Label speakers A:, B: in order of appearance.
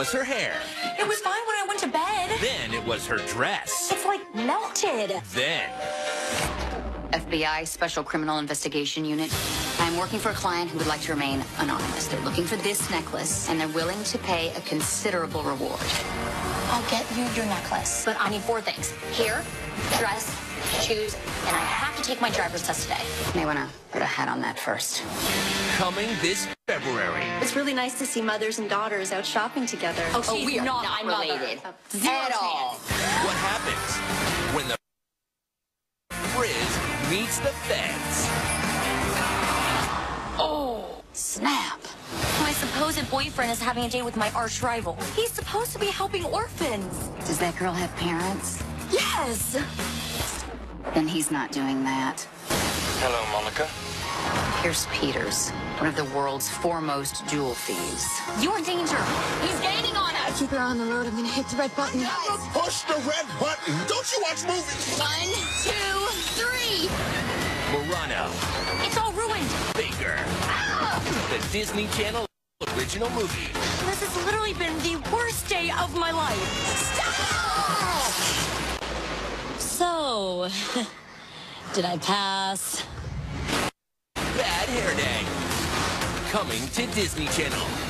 A: was her hair.
B: It was fine when I went to bed.
A: Then it was her dress.
B: It's like melted.
A: Then
C: FBI Special Criminal Investigation Unit. I'm working for a client who would like to remain anonymous. They're looking for this necklace, and they're willing to pay a considerable reward.
B: I'll get you your necklace.
C: But I need four things. Hair, dress, shoes, and I have to take my driver's test today. May want to put a hat on that first.
A: Coming this February.
D: It's really nice to see mothers and daughters out shopping together.
C: Oh, we are not, related. At all.
A: What happens when the Frizz meets the feds?
C: Oh, snap.
B: My supposed boyfriend is having a date with my arch rival. He's supposed to be helping orphans.
C: Does that girl have parents?
B: Yes.
C: Then he's not doing that.
E: Hello, Monica.
C: Pierce Peters, one of the world's foremost jewel thieves.
B: You're in danger. He's gaining on us.
D: Keep her on the road. I'm gonna hit the red button.
F: Push the red button. Don't you watch movies?
B: One, two, three.
A: Marano,
B: It's all ruined.
A: Baker, ah! the Disney Channel original movie.
B: This has literally been the worst day of my life. Stop! So, did I pass?
A: Bad Hair Day. Coming to Disney Channel.